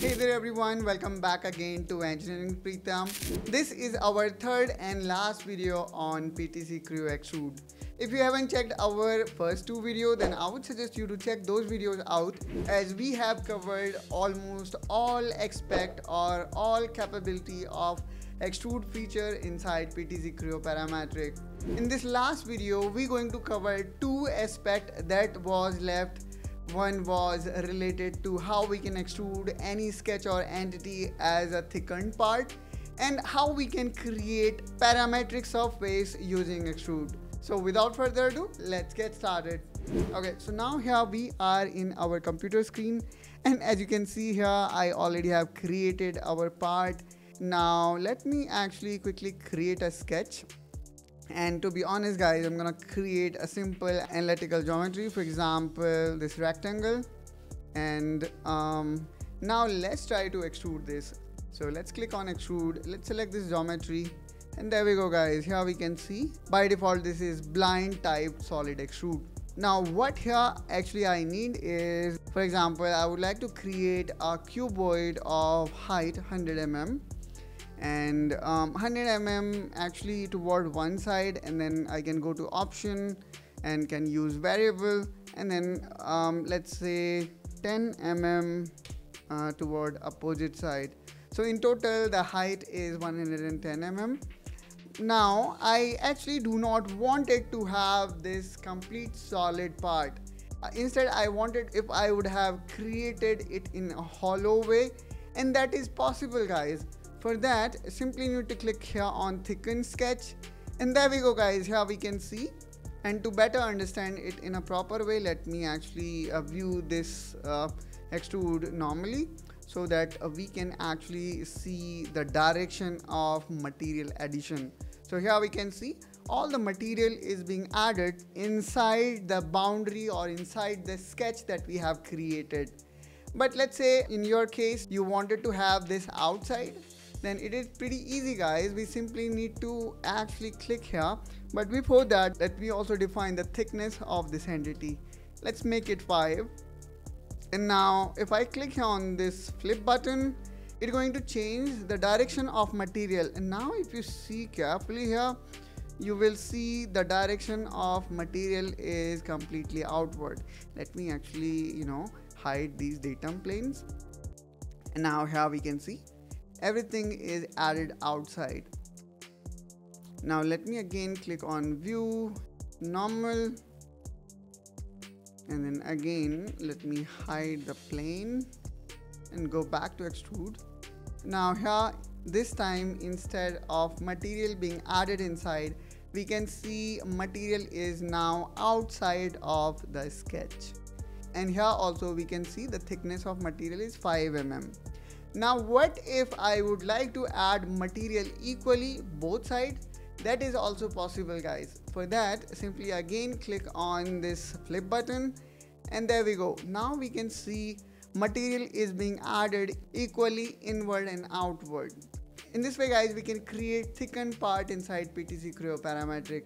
Hey there everyone, welcome back again to Engineering Pritam. This is our third and last video on PTC Creo Extrude. If you haven't checked our first two videos then I would suggest you to check those videos out as we have covered almost all aspect or all capability of extrude feature inside PTC Creo Parametric. In this last video we're going to cover two aspects that was left one was related to how we can extrude any sketch or entity as a thickened part and how we can create parametric surface using extrude. So without further ado, let's get started. Okay, so now here we are in our computer screen and as you can see here, I already have created our part. Now let me actually quickly create a sketch and to be honest guys i'm gonna create a simple analytical geometry. For example this rectangle. And um, now let's try to extrude this. So let's click on extrude. Let's select this geometry. And there we go guys. Here we can see. By default this is blind type solid extrude. Now what here actually I need is for example I would like to create a cuboid of height 100 mm and um, 100 mm actually toward one side and then I can go to option and can use variable. And then um, let's say 10 mm uh, toward opposite side. So in total the height is 110 mm now I actually do not want it to have this complete solid part. Uh, instead I wanted if I would have created it in a hollow way and that is possible guys for that simply need to click here on thicken sketch. And there we go guys. Here we can see. And to better understand it in a proper way let me actually uh, view this uh, extrude normally so that uh, we can actually see the direction of material addition. So here we can see all the material is being added inside the boundary or inside the sketch that we have created. But let's say in your case you wanted to have this outside then it is pretty easy guys. We simply need to actually click here. But before that let me also define the thickness of this entity. Let's make it 5 and now if I click on this flip button it's going to change the direction of material. And now if you see carefully here you will see the direction of material is completely outward. Let me actually you know hide these datum planes. And now here we can see everything is added outside. Now let me again click on view normal and then again let me hide the plane and go back to extrude. Now here this time instead of material being added inside we can see material is now outside of the sketch. And here also we can see the thickness of material is 5 mm now what if I would like to add material equally both sides? That is also possible guys. For that simply again click on this flip button and there we go. Now we can see material is being added equally inward and outward. In this way guys we can create thickened part inside PTC Creo parametric.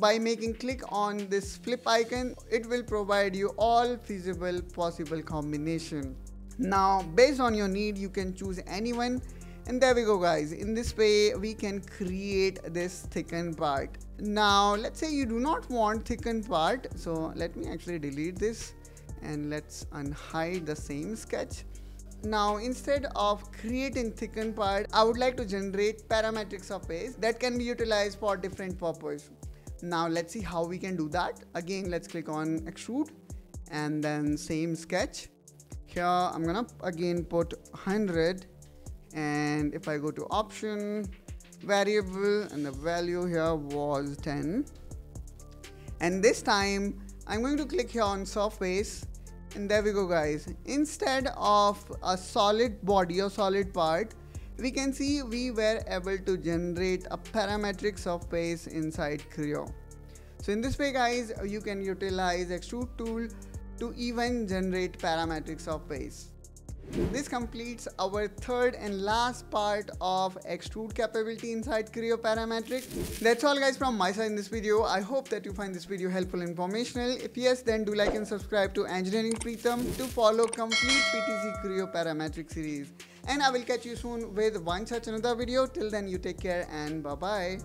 By making click on this flip icon it will provide you all feasible possible combination now based on your need you can choose anyone. And there we go guys. In this way we can create this thickened part. Now let's say you do not want thickened part. So let me actually delete this and let's unhide the same sketch. Now instead of creating thickened part i would like to generate parametric surface that can be utilized for different purpose. Now let's see how we can do that. Again let's click on extrude and then same sketch here I'm gonna again put 100 and if I go to option variable and the value here was 10 and this time I'm going to click here on surface and there we go guys. Instead of a solid body or solid part we can see we were able to generate a parametric surface inside Creo. So in this way guys you can utilize extrude tool to even generate parametric surface. This completes our third and last part of extrude capability inside Creo Parametric. That's all guys from my side in this video. I hope that you find this video helpful and informational. If yes, then do like and subscribe to Engineering Pritam to follow complete PTC Creo Parametric series. And I will catch you soon with one such another video. Till then, you take care and bye bye.